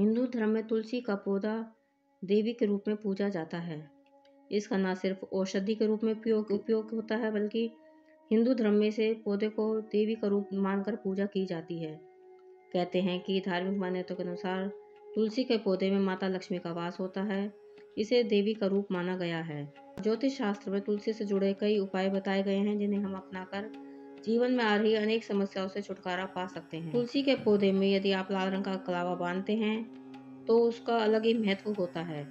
हिंदू धर्म में तुलसी का पौधा देवी के रूप में पूजा जाता है। इसका न सिर्फ़ औषधि के रूप में उपयोग उपयोग होता है, बल्कि हिंदू धर्म में से पौधे को देवी का रूप मानकर पूजा की जाती है। कहते हैं कि धार्मिक मान्यताओं के अनुसार तुलसी के पौधे में माता लक्ष्मी का वास होता है। इसे देवी का रूप माना गया है। ज्योतिष शास्त्र में तुलसी से जुड़े कई उपाय बताए गए हैं, जिन्हें हम अपनाकर जीवन में आ रही अनेक समस्याओं से छुटकारा पा सकते हैं। तुलसी के पौधे में यदि आप लाल रंग का कलावा बांधते हैं तो उसका अलग ही महत्व होता है।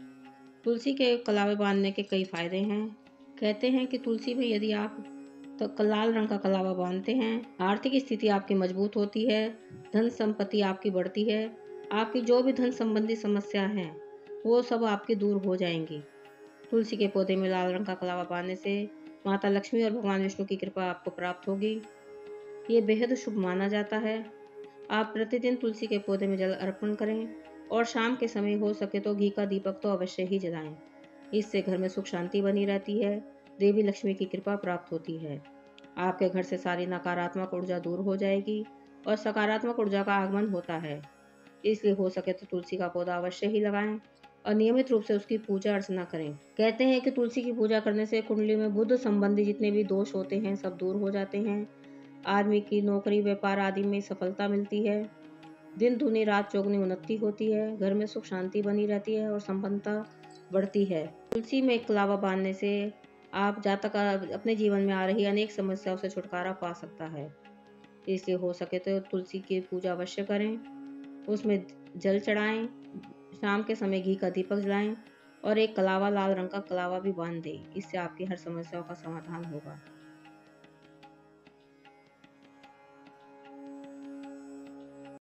तुलसी के कलावे बांधने के कई फ़ायदे हैं। कहते हैं कि तुलसी में यदि आप तो लाल रंग का कलावा बांधते हैं, आर्थिक स्थिति आपकी मज़बूत होती है, धन संपत्ति आपकी बढ़ती है, आपकी जो भी धन संबंधी समस्या है, वो सब आपकी दूर हो जाएँगी। तुलसी के पौधे में लाल रंग का कलावा बांधने से माता लक्ष्मी और भगवान विष्णु की कृपा आपको प्राप्त होगी। ये बेहद शुभ माना जाता है। आप प्रतिदिन तुलसी के पौधे में जल अर्पण करें और शाम के समय हो सके तो घी का दीपक तो अवश्य ही जलाएँ। इससे घर में सुख शांति बनी रहती है, देवी लक्ष्मी की कृपा प्राप्त होती है। आपके घर से सारी नकारात्मक ऊर्जा दूर हो जाएगी और सकारात्मक ऊर्जा का आगमन होता है। इसलिए हो सके तो तुलसी का पौधा अवश्य ही लगाएँ। और नियमित रूप से उसकी पूजा अर्चना करें। कहते हैं कि तुलसी की पूजा करने से कुंडली में बुद्ध संबंधी जितने भी दोष होते हैं, सब दूर हो जाते हैं। आदमी की नौकरी, व्यापार आदि में सफलता मिलती है। दिन दुनी रात चौगनी उन्नति होती है। घर में सुख, शांति बनी रहती है और संपन्नता बढ़ती है। तुलसी में एक लावा बांधने से आप जातक, अपने जीवन में आ रही अनेक समस्याओं से छुटकारा पा सकता है। इसलिए हो सके तो तुलसी की पूजा अवश्य करें। उसमें जल चढ़ाएँ। शाम के समय घी का दीपक जलाएँ और एक कलावा लाल रंग का कलावा भी बाँध दें। इससे आपकी हर समस्याओं का समाधान होगा।